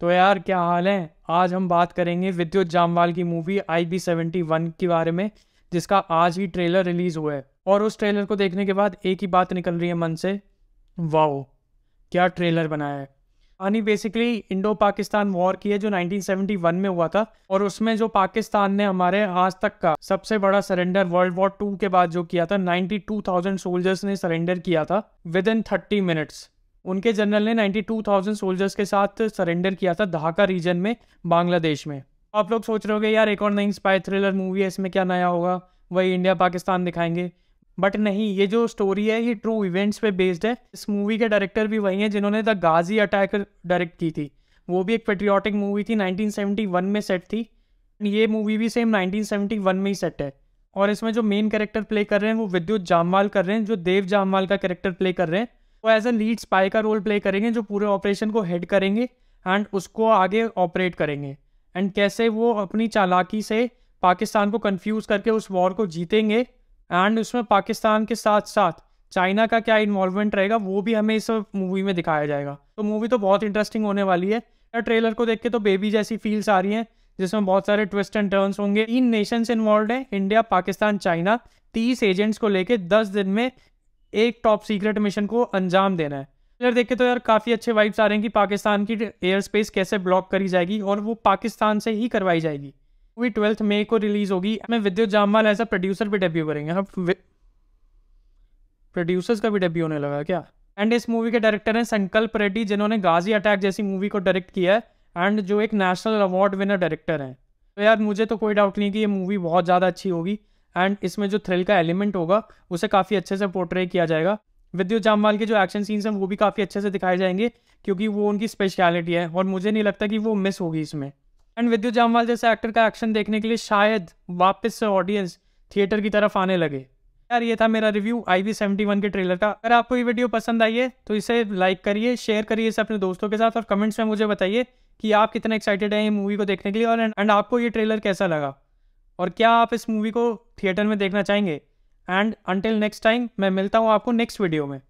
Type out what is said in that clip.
तो यार क्या हाल है? आज हम बात करेंगे विद्युत जामवाल की movie I B seventy one के बारे में जिसका आज ही ट्रेलर रिलीज़ हुआ है। और उस ट्रेलर को देखने के बाद एक ही बात निकल रही है मन से। वाओ क्या ट्रेलर बनाया है। यानी बेसिकली इंडो पाकिस्तान वॉर की है जो 1971 में हुआ था और उसमें जो पाकिस्तान ने हमारे आज तक का सबसे बड़ा सरेंडर वर्ल्ड वॉर टू के बाद जो किया था 92,000 सोल्जर्स ने सरेंडर किया था विद इन थर्टी मिनट्स उनके जनरल ने 92,000 सोल्जर्स के साथ सरेंडर किया था ढाका रीजन में बांग्लादेश में। आप लोग सोच रहे हो यार एक और नई स्पाई थ्रिलर मूवी है इसमें क्या नया होगा? वही इंडिया पाकिस्तान दिखाएँगे। बट नहीं ये जो स्टोरी है ये ट्रू इवेंट्स पे बेस्ड है। इस मूवी के डायरेक्टर भी वही हैं जिन्होंने द गाजी अटैक डायरेक्ट की थी। वो भी एक पेट्रियाटिक मूवी थी 1971 में सेट थी। ये मूवी भी सेम 1971 में ही सेट है। और इसमें जो मेन कैरेक्टर प्ले कर रहे हैं वो विद्युत जामवाल कर रहे हैं जो देव जामवाल का कैरेक्टर प्ले कर रहे हैं। वो एज ए लीड स्पाई का रोल प्ले करेंगे, जो पूरे ऑपरेशन को हेड करेंगे एंड उसको आगे ऑपरेट करेंगे। एंड कैसे वो अपनी चालाकी से पाकिस्तान को कंफ्यूज करके उस वॉर को जीतेंगे एंड उसमें पाकिस्तान के साथ साथ चाइना का क्या इन्वॉल्वमेंट रहेगा, वो भी हमें इस मूवी में दिखाया जाएगा। तो मूवी तो बहुत इंटरेस्टिंग होने वाली है। ट्रेलर को देख के तो बेबी जैसी फील्स आ रही हैं, जिसमें बहुत सारे ट्विस्ट एंड टर्न्स होंगे। तीन नेशंस इन्वॉल्व हैं इंडिया पाकिस्तान, चाइना। तीस एजेंट्स को लेके दस दिन में एक टॉप सीक्रेट मिशन को अंजाम देना है। ट्रेलर देखे तो यार, काफ़ी अच्छे वाइब्स आ रहे हैं कि पाकिस्तान की एयर स्पेस कैसे ब्लॉक करी जाएगी और वो पाकिस्तान से ही करवाई जाएगी। मूवी ट्वेल्थ मई को रिलीज़ होगी। मैं Vidyut Jammwal as a producer भी डेब्यू करेंगे। अब प्रोड्यूसर्स का भी डेब्यू होने लगा क्या? एंड इस मूवी के डायरेक्टर हैं संकल्प रेड्डी, जिन्होंने गाजी अटैक जैसी मूवी को डायरेक्ट किया है एंड जो एक नेशनल अवार्ड विनर डायरेक्टर हैं। तो यार, मुझे तो कोई डाउट नहीं कि ये मूवी बहुत ज़्यादा अच्छी होगी। एंड इसमें जो थ्रिल का एलिमेंट होगा, उसे काफ़ी अच्छे से पोर्ट्रे किया जाएगा। विद्युत जामवाल के जो एक्शन सीन्स हैं, वो भी काफ़ी अच्छे से दिखाए जाएँगे, क्योंकि वो उनकी स्पेशलिटी है, और मुझे नहीं लगता कि वो मिस होगी इसमें। एंड विद्युत जामवाल जैसे एक्टर का एक्शन देखने के लिए शायद वापस से ऑडियंस थिएटर की तरफ़ आने लगे। यार, ये था मेरा review I B seventy one के ट्रेलर का। अगर आपको ये वीडियो पसंद आई है तो इसे लाइक करिए शेयर करिए इसे अपने दोस्तों के साथ, और कमेंट्स में मुझे बताइए कि आप कितने एक्साइटेड हैं ये मूवी को देखने के लिए, और एंड आपको ये ट्रेलर कैसा लगा? और क्या आप इस मूवी को थिएटर में देखना चाहेंगे। एंड अनटिल नेक्स्ट टाइम मैं मिलता हूँ आपको नेक्स्ट वीडियो में।